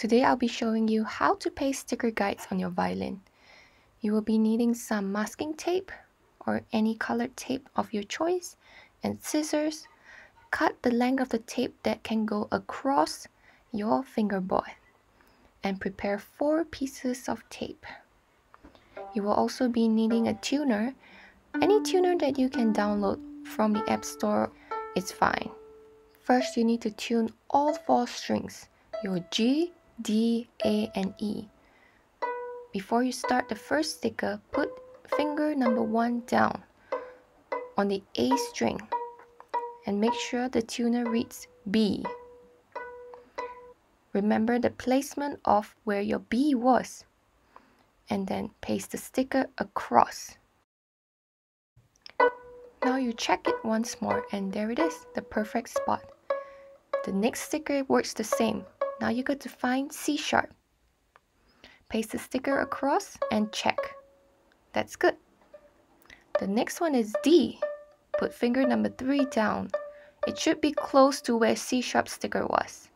Today I'll be showing you how to paste sticker guides on your violin. You will be needing some masking tape or any colored tape of your choice and scissors. Cut the length of the tape that can go across your fingerboard and prepare four pieces of tape. You will also be needing a tuner. Any tuner that you can download from the App Store is fine. First, you need to tune all four strings, your G, D, A, and E. Before you start the first sticker, put finger number one down on the A string and make sure the tuner reads B. Remember the placement of where your B was and then paste the sticker across. Now you check it once more and there it is, the perfect spot. The next sticker works the same. Now you go to find C sharp. Paste the sticker across and check. That's good. The next one is D. Put finger number 3 down. It should be close to where C sharp sticker was.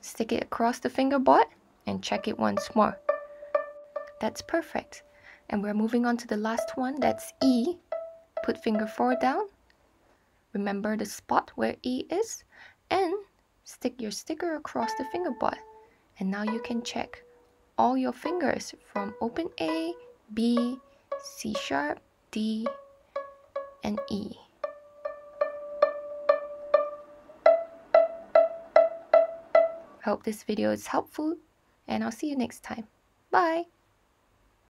Stick it across the fingerboard and check it once more. That's perfect. And we're moving on to the last one, that's E. Put finger 4 down. Remember the spot where E is and stick your sticker across the fingerboard and now you can check all your fingers from open A, B, C sharp, D, and E. I hope this video is helpful and I'll see you next time. Bye!